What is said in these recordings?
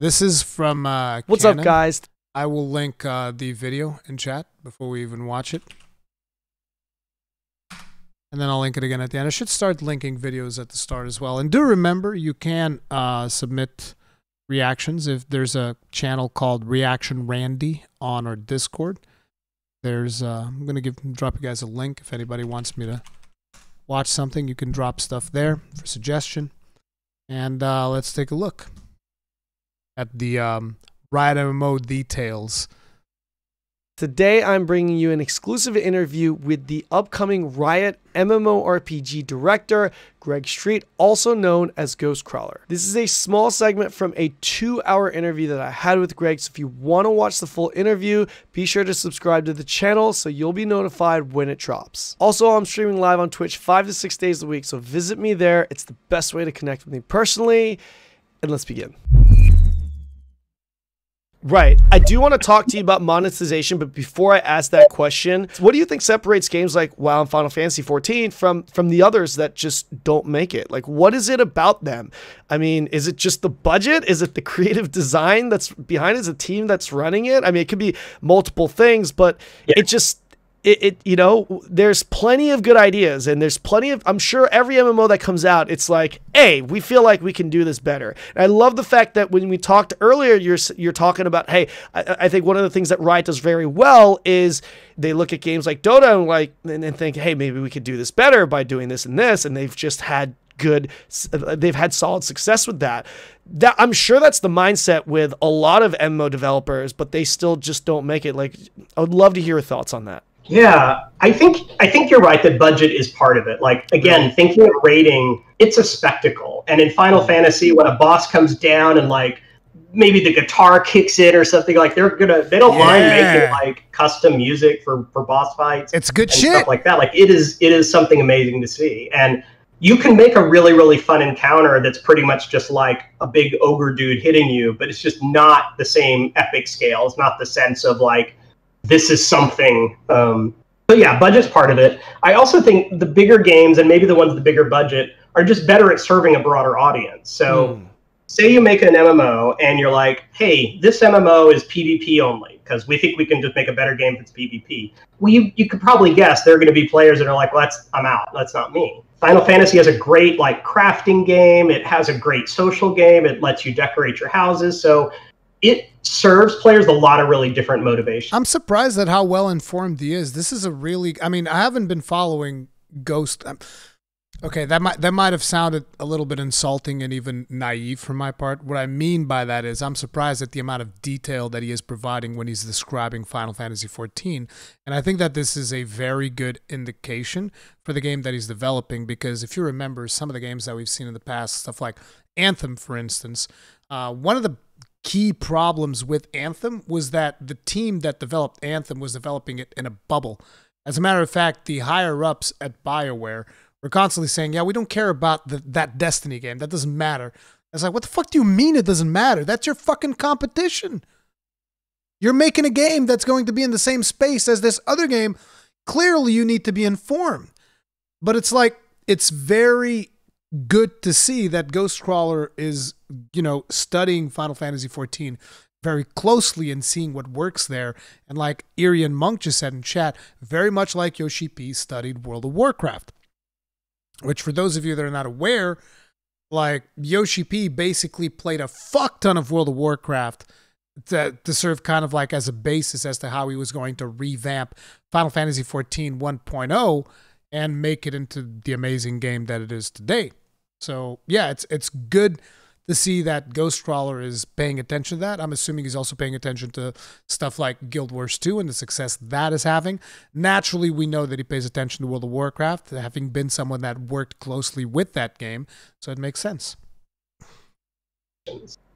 This is from uh, What's Kanon. up, guys? I will link uh, the video in chat before we even watch it. And then I'll link it again at the end. I should start linking videos at the start as well. And do remember, you can uh, submit reactions if there's a channel called Reaction Randy on our Discord. There's uh, I'm gonna give drop you guys a link if anybody wants me to watch something. You can drop stuff there for suggestion. And uh, let's take a look at the um, Riot MMO details. Today, I'm bringing you an exclusive interview with the upcoming Riot MMORPG director, Greg Street, also known as Ghostcrawler. This is a small segment from a two hour interview that I had with Greg. So, if you want to watch the full interview, be sure to subscribe to the channel so you'll be notified when it drops. Also, I'm streaming live on Twitch five to six days a week, so visit me there. It's the best way to connect with me personally. And let's begin. Right. I do want to talk to you about monetization, but before I ask that question, what do you think separates games like WoW and Final Fantasy 14 from from the others that just don't make it? Like what is it about them? I mean, is it just the budget? Is it the creative design that's behind it? Is it a team that's running it? I mean, it could be multiple things, but Yeah. it just it, it you know there's plenty of good ideas and there's plenty of i'm sure every mmo that comes out it's like hey we feel like we can do this better. And i love the fact that when we talked earlier you're you're talking about hey i, I think one of the things that riot does very well is they look at games like dota and like and, and think hey maybe we could do this better by doing this and this. And they've just had good they've had solid success with that. That i'm sure that's the mindset with a lot of mmo developers but they still just don't make it. Like i would love to hear your thoughts on that Yeah, I think I think you're right that budget is part of it. Like again, thinking of raiding, it's a spectacle. And in Final mm-hmm. Fantasy, when a boss comes down and like maybe the guitar kicks in or something, like they're gonna they don't mind making like custom music for for boss fights It's good and shit. stuff like that. Like it is it is something amazing to see. And you can make a really really fun encounter that's pretty much just like a big ogre dude hitting you, but it's just not the same epic scale. It's not the sense of like this is something. Um, but yeah, budget's part of it. I also think the bigger games and maybe the ones with the bigger budget are just better at serving a broader audience. So Hmm. say you make an MMO and you're like, hey, this MMO is PvP only because we think we can just make a better game if it's PvP. Well, you, you could probably guess there are going to be players that are like, well, that's, I'm out. That's not me. Final Fantasy has a great like crafting game. It has a great social game. It lets you decorate your houses. So it serves players a lot of really different motivations. I'm surprised at how well informed he is. This is a really I mean, I haven't been following Ghost um, Okay, that might that might have sounded a little bit insulting and even naive from my part. What I mean by that is I'm surprised at the amount of detail that he is providing when he's describing Final Fantasy XIV, and I think that this is a very good indication for the game that he's developing because if you remember some of the games that we've seen in the past, stuff like Anthem, for instance, uh, one of the key problems with Anthem was that the team that developed Anthem was developing it in a bubble. As a matter of fact, the higher ups at BioWare were constantly saying, "Yeah, we don't care about the, that Destiny game. That doesn't matter." It's like, what the fuck do you mean it doesn't matter? That's your fucking competition. You're making a game that's going to be in the same space as this other game. Clearly, you need to be informed. But it's like it's very good to see that Ghostcrawler is, you know, studying Final Fantasy XIV very closely and seeing what works there. And like Irian Monk just said in chat, very much like Yoshi P studied World of Warcraft. Which, for those of you that are not aware, like Yoshi P basically played a fuck ton of World of Warcraft to, to serve kind of like as a basis as to how he was going to revamp Final Fantasy XIV 1.0 and make it into the amazing game that it is today. So yeah, it's it's good to see that Ghostcrawler is paying attention to that. I'm assuming he's also paying attention to stuff like Guild Wars 2 and the success that is having. Naturally, we know that he pays attention to World of Warcraft, having been someone that worked closely with that game, so it makes sense.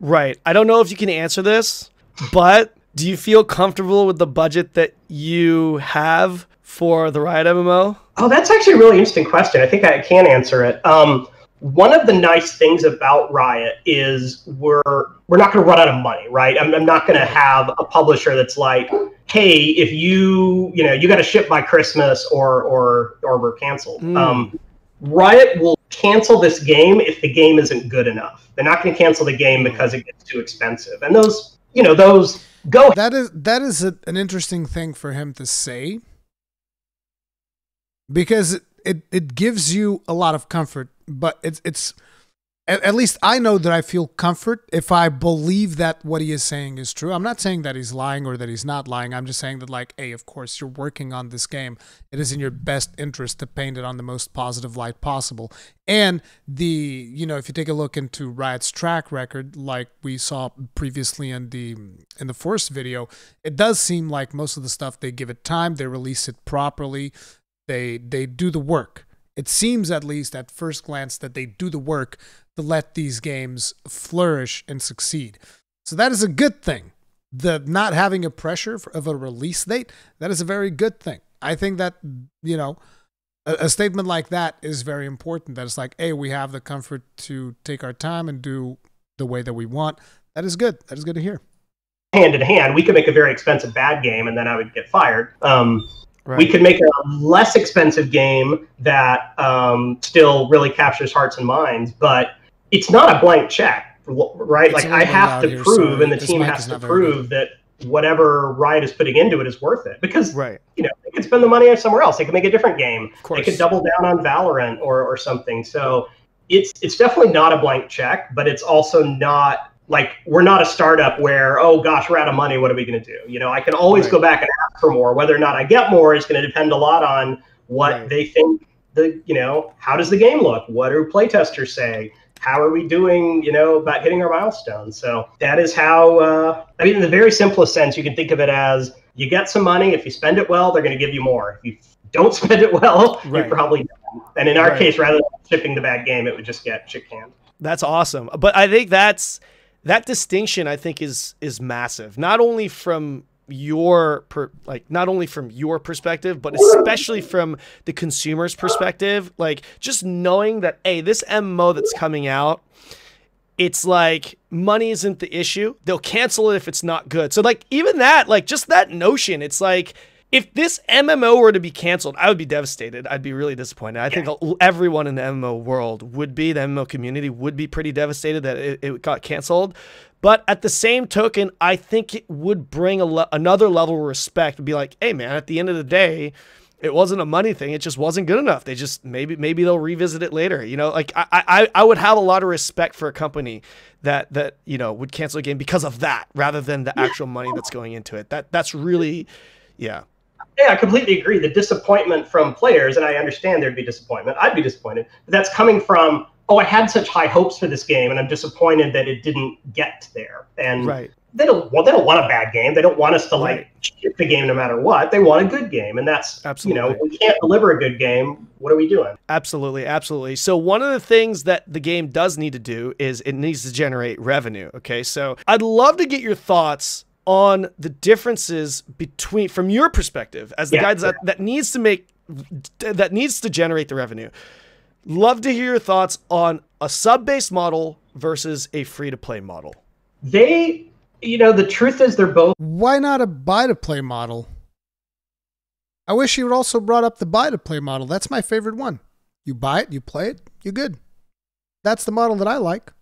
Right. I don't know if you can answer this, but do you feel comfortable with the budget that you have for the Riot MMO? Oh, that's actually a really interesting question. I think I can answer it. Um, one of the nice things about Riot is we're we're not going to run out of money, right? I'm, I'm not going to have a publisher that's like, hey, if you you know you got to ship by Christmas or or or we're canceled. Mm. Um, Riot will cancel this game if the game isn't good enough. They're not going to cancel the game because it gets too expensive. And those, you know, those go. That is that is a, an interesting thing for him to say because it, it, gives you a lot of comfort, but it's it's at, at, least I know that I feel comfort if I believe that what he is saying is true. I'm not saying that he's lying or that he's not lying. I'm just saying that, like, hey, of course, you're working on this game. It is in your best interest to paint it on the most positive light possible. And the, you know, if you take a look into Riot's track record, like we saw previously in the in the first video, it does seem like most of the stuff they give it time, they release it properly, they they do the work. It seems, at least at first glance, that they do the work to let these games flourish and succeed. So that is a good thing. The not having a pressure of a release date, that is a very good thing. I think that, you know, a, a statement like that is very important. That it's like, hey, we have the comfort to take our time and do the way that we want. That is good. That is good to hear. Hand in hand, we could make a very expensive bad game and then I would get fired. Um, Right. We could make a less expensive game that um, still really captures hearts and minds, but it's not a blank check, right? It's like I have to here, prove, and the team has to prove that whatever Riot is putting into it is worth it. Because right. you know they could spend the money somewhere else. They could make a different game. They could double down on Valorant or or something. So it's it's definitely not a blank check, but it's also not like we're not a startup where oh gosh we're out of money what are we going to do you know i can always right. go back and ask for more whether or not i get more is going to depend a lot on what right. they think the you know how does the game look what do playtesters say how are we doing, you know, about hitting our milestones? So that is how, uh, I mean, in the very simplest sense, you can think of it as you get some money. If you spend it well, they're going to give you more. If you don't spend it well, right. you probably don't. And in our case, rather than shipping the bad game, it would just get shit canned. That's awesome. But I think that's that distinction. I think is is massive. Not only from your per, like not only from your perspective but especially from the consumer's perspective like just knowing that hey this MMO that's coming out it's like money isn't the issue they'll cancel it if it's not good so like even that like just that notion it's like if this MMO were to be canceled, I would be devastated. I'd be really disappointed. I yeah. think everyone in the MMO world would be, the MMO community would be pretty devastated that it, it got canceled. But at the same token, I think it would bring le- another level of respect. Be like, hey man, at the end of the day, it wasn't a money thing. It just wasn't good enough. They just maybe maybe they'll revisit it later. You know, like I I, I would have a lot of respect for a company that that you know would cancel a game because of that rather than the actual money oh. that's going into it. That that's really, yeah. Yeah, I completely agree. The disappointment from players, and I understand there'd be disappointment. I'd be disappointed, but that's coming from oh, I had such high hopes for this game, and I'm disappointed that it didn't get there. And right. they don't well, they don't want a bad game. They don't want us to like right. ship the game no matter what. They want a good game, and that's absolutely. You know, we can't deliver a good game. What are we doing? Absolutely, absolutely. So one of the things that the game does need to do is it needs to generate revenue. Okay, so I'd love to get your thoughts on the differences between from your perspective as the yeah, guy that, that needs to make that needs to generate the revenue Love to hear your thoughts on a sub based model versus a free to play model. They, you know, the truth is they're both. Why not a buy to play model? I wish you would also brought up the buy to play model. That's my favorite one. You buy it, you play it, you're good. That's the model that I like.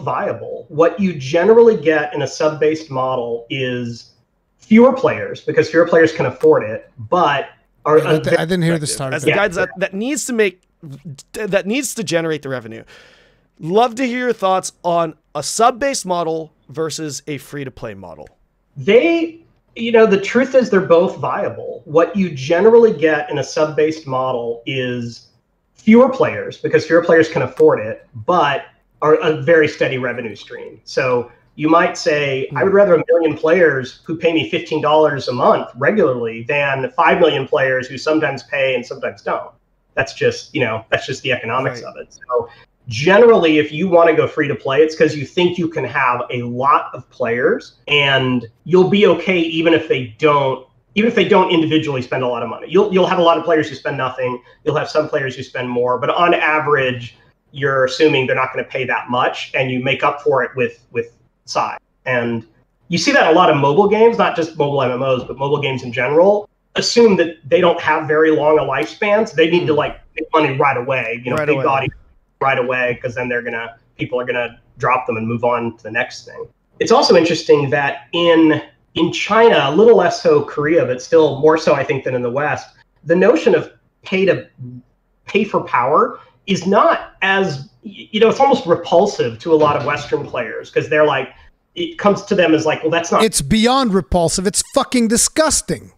Viable. What you generally get in a sub based model is fewer players because fewer players can afford it, but or I, I didn't hear the start. As the guys that, that needs to make that needs to generate the revenue. Love to hear your thoughts on a sub-based model versus a free-to-play model. They, you know, the truth is they're both viable. What you generally get in a sub-based model is fewer players because fewer players can afford it, but are a very steady revenue stream. So you might say, I would hmm. rather a million players who pay me $15 a month regularly than 5 million players who sometimes pay and sometimes don't. That's just, you know, that's just the economics right. of it. So generally, if you want to go free to play, it's because you think you can have a lot of players and you'll be okay even if they don't even if they don't individually spend a lot of money. You'll you'll have a lot of players who spend nothing. You'll have some players who spend more, but on average, you're assuming they're not going to pay that much and you make up for it with with side. And you see that a lot of mobile games, not just mobile MMOs, but mobile games in general. assume that they don't have very long a lifespan, so they need to hmm. like make money right away. You know, Right big away. audience right away because then they're gonna people are gonna drop them and move on to the next thing. It's also interesting that in in China, a little less so Korea, but still more so I think than in the West, the notion of pay to pay for power is not as you know it's almost repulsive to a lot of Western players because they're like it comes to them as like well that's not It's beyond repulsive. It's fucking disgusting.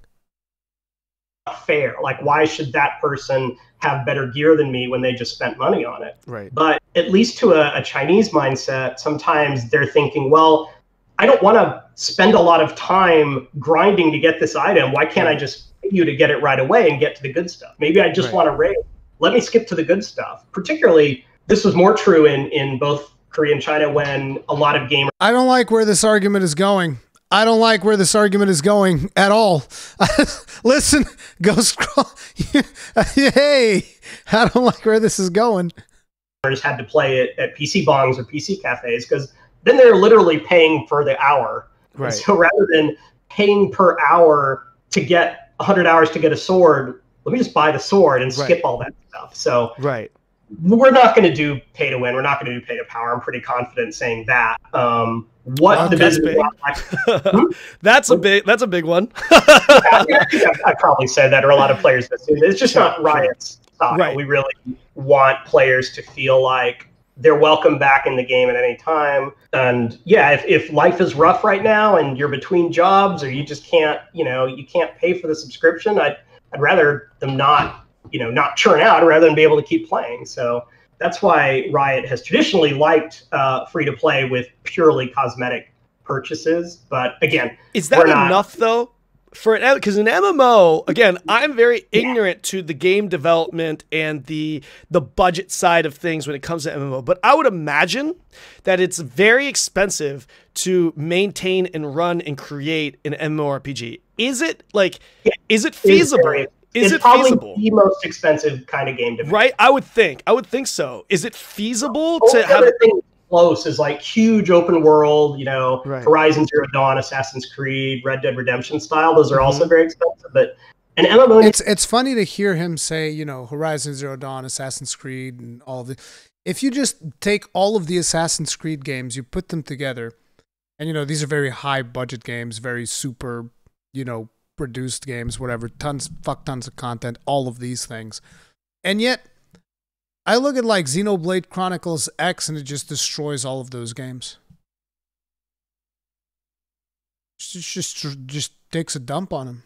fair. Like why should that person have better gear than me when they just spent money on it? Right. But at least to a, a Chinese mindset, sometimes they're thinking, well, I don't want to spend a lot of time grinding to get this item. Why can't I just pay you to get it right away and get to the good stuff? Maybe I just Right. want to raid. Let me skip to the good stuff. Particularly, this was more true in, in both Korea and China when a lot of gamers I don't like where this argument is going. I don't like where this argument is going at all. Listen, go scroll. hey, I don't like where this is going. had to play it at PC bangs or PC cafes because then they're literally paying for the hour. And Right. So rather than paying per hour to get 100 hours to get a sword, let me just buy the sword and Right. skip all that stuff. So Right. we're not going to do pay to win. We're not going to do pay to power. I'm pretty confident saying that. Um, what the That's business big. model that's a big. That's a big one. I, I, I probably said that, or a lot of players. It's just Sure, not. Riot's style. Right. We really want players to feel like they're welcome back in the game at any time. And yeah, if, if life is rough right now and you're between jobs or you just can't, you know, you can't pay for the subscription, I'd, I'd rather them not, you know, not churn out rather than be able to keep playing. So that's why Riot has traditionally liked uh, free to play with purely cosmetic purchases. But again, Is that We're not. enough though? For an because an MMO again, I'm very ignorant to the game development and the the budget side of things when it comes to MMO. But I would imagine that it's very expensive to maintain and run and create an MMORPG. Is it like? Yeah, is it feasible? very- Is it's it probably feasible? the most expensive kind of game to make. Right, I would think. I would think so. Is it feasible Only to have? other thing close is like huge open world, you know, Right. Horizon Zero Dawn, Assassin's Creed, Red Dead Redemption style. Those are Mm-hmm. also very expensive, but an MMO It's it's funny to hear him say, you know, Horizon Zero Dawn, Assassin's Creed, and all the. If you just take all of the Assassin's Creed games, you put them together, and you know these are very high budget games, very super, you know, produced games, whatever, tons, fuck tons of content, all of these things, and yet. I look at like Xenoblade Chronicles X and it just destroys all of those games. Just just just takes a dump on them.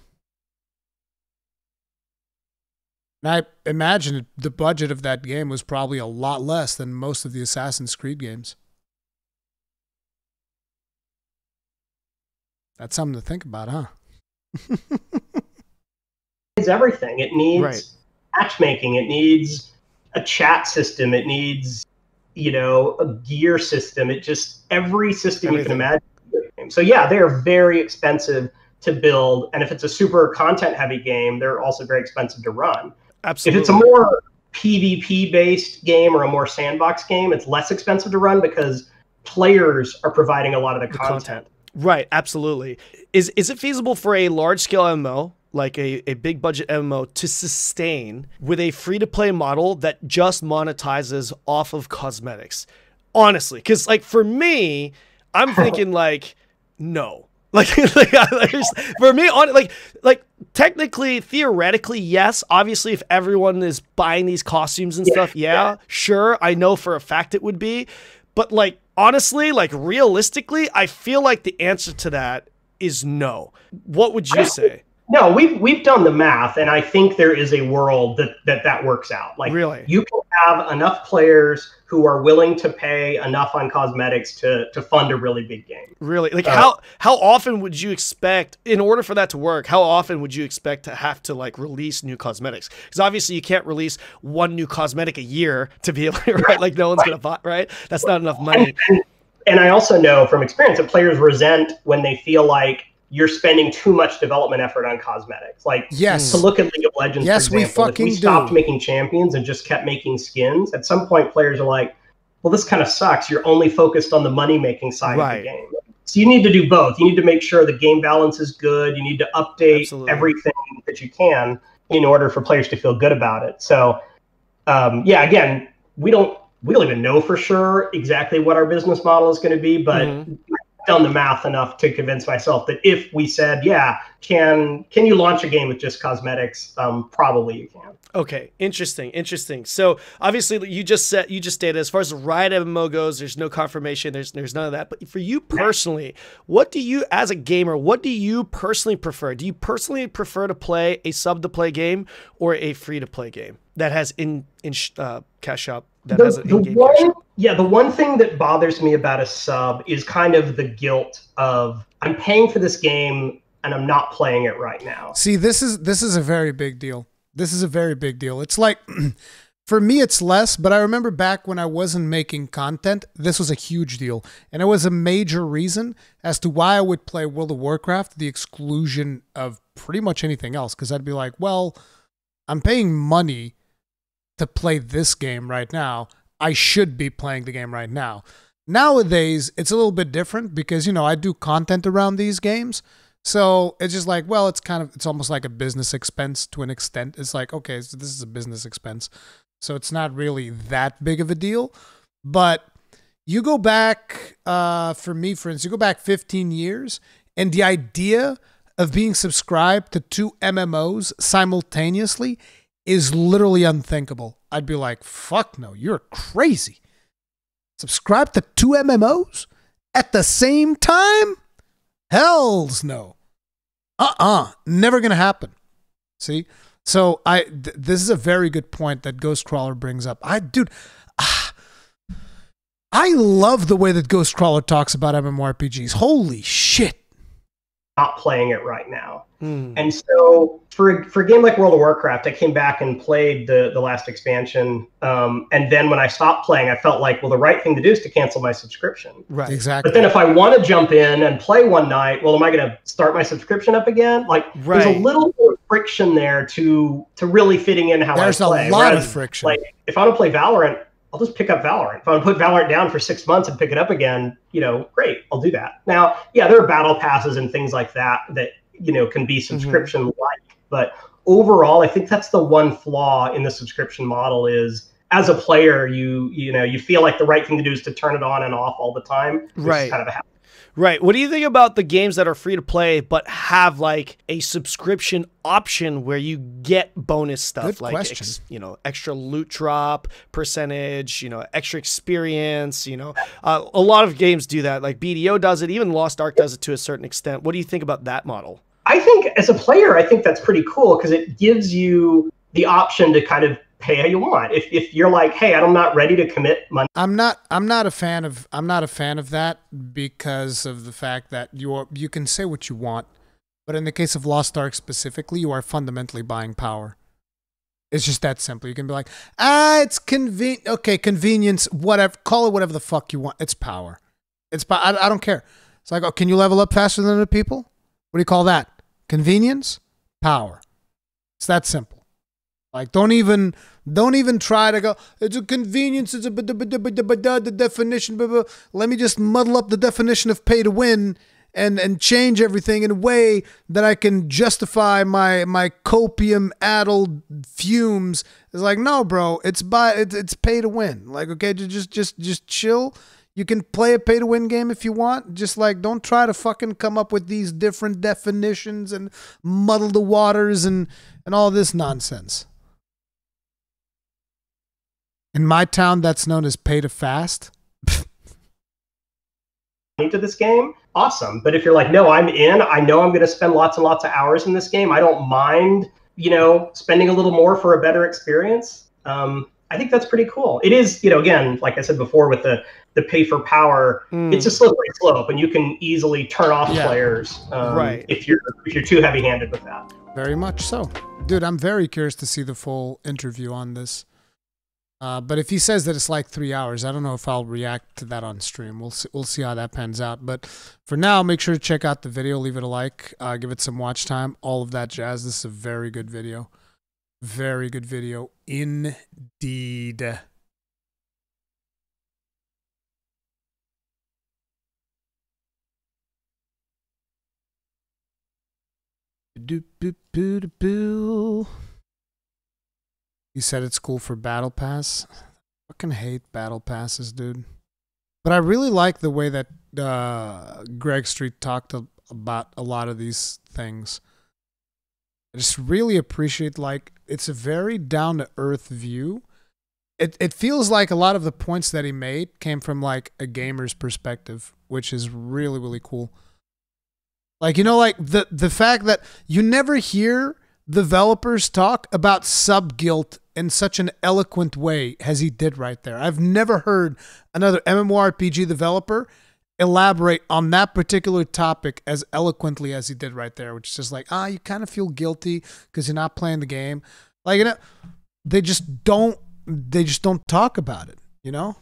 And I imagine the budget of that game was probably a lot less than most of the Assassin's Creed games. That's something to think about, huh? Needs everything. It needs Right. matchmaking. It needs a chat system. It needs, you know, a gear system. It just every system you can imagine. So yeah, they are very expensive to build, and if it's a super content heavy game, they're also very expensive to run. Absolutely. If it's a more PvP based game or a more sandbox game, it's less expensive to run because players are providing a lot of the, The content. content. Right, absolutely. Is is it feasible for a large scale MMO, like a, a big budget MMO, to sustain with a free to play model that just monetizes off of cosmetics? Honestly, because like for me, I'm thinking like no. Like, like, for me, on like, like technically, theoretically, yes. Obviously, if everyone is buying these costumes and Yeah, stuff, yeah, sure. I know for a fact it would be, but like honestly, like realistically, I feel like the answer to that is no. What would you say? No, we've we've done the math, and I think there is a world that that that works out. Like Really? you can have enough players who are willing to pay enough on cosmetics to to fund a really big game. Really? Like Uh, how how often would you expect in order for that to work? How often would you expect to have to like release new cosmetics? Because obviously you can't release one new cosmetic a year to be able right. Like no one's gonna buy right. That's not enough money. And I also know from experience that players resent when they feel like you're spending too much development effort on cosmetics. Like Yes. to look at League of Legends, Yes, for we example, if fucking we do. stopped making champions and just kept making skins, at some point players are like, well, this kind of sucks. You're only focused on the money making side Right. of the game. So you need to do both. You need to make sure the game balance is good. You need to update Absolutely. everything that you can in order for players to feel good about it. So, um, yeah, again, we don't we don't even know for sure exactly what our business model is going to be, but Mhm. Done the math enough to convince myself that if we said, yeah, can can you launch a game with just cosmetics? Um, probably you can. Okay, interesting, interesting. So obviously, you just said you just stated as far as the Riot MMO goes, there's no confirmation, there's there's none of that. But for you personally, what do you, as a gamer, what do you personally prefer? Do you personally prefer to play a sub to play game or a free to play game that has in in uh, cash shop that has The, an the in-game one, cash yeah, the one thing that bothers me about a sub is kind of the guilt of I'm paying for this game and I'm not playing it right now. See, this is this is a very big deal. This is a very big deal. It's like for me it's less, but I remember back when I wasn't making content, this was a huge deal. And it was a major reason as to why I would play World of Warcraft the exclusion of pretty much anything else cuz I'd be like, well, I'm paying money to play this game right now. I should be playing the game right now. Nowadays, it's a little bit different because you know, I do content around these games. So it's just like, well, it's kind of, it's almost like a business expense to an extent. It's like, okay, so this is a business expense. So it's not really that big of a deal. But you go back, uh, for me, for instance, you go back 15 years, and the idea of being subscribed to two MMOs simultaneously is literally unthinkable. I'd be like, fuck no, you're crazy. Subscribe to two MMOs at the same time? Hells no. Uh-uh. Never gonna happen. See? So I th- this is a very good point that Ghostcrawler brings up. I dude ah, I love the way that Ghostcrawler talks about MMORPGs. Holy shit. Not playing it right now. Hmm. And so for for a game like World of Warcraft, I came back and played the the last expansion. Um, and then when I stopped playing, I felt like, well, the right thing to do is to cancel my subscription. Right. Exactly. But then if I want to jump in and play one night, well, am I going to start my subscription up again? Like there's a little more friction there to to really fitting in how There's I a play. lot of friction. Like if I want to play Valorant, I'll just pick up Valorant. If I want to put Valorant down for six months and pick it up again, you know, great, I'll do that. Now, yeah, there are battle passes and things like that that you know can be mm-hmm. subscription like, but overall, I think that's the one flaw in the subscription model is as a player, you you know you feel like the right thing to do is to turn it on and off all the time. Right. Kind of a habit. Right. What do you think about the games that are free to play but have like a subscription option where you get bonus stuff Good like question. ex- you know extra loot drop percentage, you know extra experience, you know. Uh, a lot of games do that. Like BDO does it, even Lost Ark does it to a certain extent. What do you think about that model? I think as a player, I think that's pretty cool because it gives you the option to kind of pay how you want. If, if you're like, hey, I'm not ready to commit money I'm not I'm not a fan of I'm not a fan of that because of the fact that you are, you can say what you want, but in the case of Lost Ark specifically, you are fundamentally buying power. It's just that simple. You can be like, ah, it's convenient. Okay, convenience, whatever. Call it whatever the fuck you want. It's power. It's po- I, I don't care. It's like, oh, can you level up faster than other people? What do you call that? Convenience, power. It's that simple. Like, don't even don't even try to go. It's a convenience. It's a the definition. Blah, blah. Let me just muddle up the definition of pay to win and and change everything in a way that I can justify my my copium addled fumes. It's like no, bro. It's by it's, it's pay to win. Like okay, ju- just just just chill. You can play a pay to win game if you want. Just like don't try to fucking come up with these different definitions and muddle the waters and and all this nonsense. In my town, that's known as pay to fast. into this game, awesome. But if you're like, no, I'm in, I know I'm going to spend lots and lots of hours in this game. I don't mind, you know, spending a little more for a better experience. Um, I think that's pretty cool. It is, you know, again, like I said before, with the the pay for power, Hmm. it's a slippery slope, and you can easily turn off Yeah. players um, Right. if you're if you're too heavy handed with that. Very much so. Dude, I'm very curious to see the full interview on this. Uh, but if he says that it's like three hours, I don't know if I'll react to that on stream. We'll see, we'll see how that pans out. But for now, make sure to check out the video, leave it a like, uh, give it some watch time, all of that jazz. This is a very good video. Very good video indeed. Do. He said it's cool for battle pass. I fucking hate battle passes, dude. But I really like the way that uh, Greg Street talked about a lot of these things. I just really appreciate like it's a very down to earth view. It it feels like a lot of the points that he made came from like a gamer's perspective, which is really really cool. Like you know like the the fact that you never hear developers talk about sub guilt in such an eloquent way as he did right there. I've never heard another MMORPG developer elaborate on that particular topic as eloquently as he did right there, which is just like, ah, you kind of feel guilty because you're not playing the game. Like, you know, they just don't, they just don't talk about it, you know?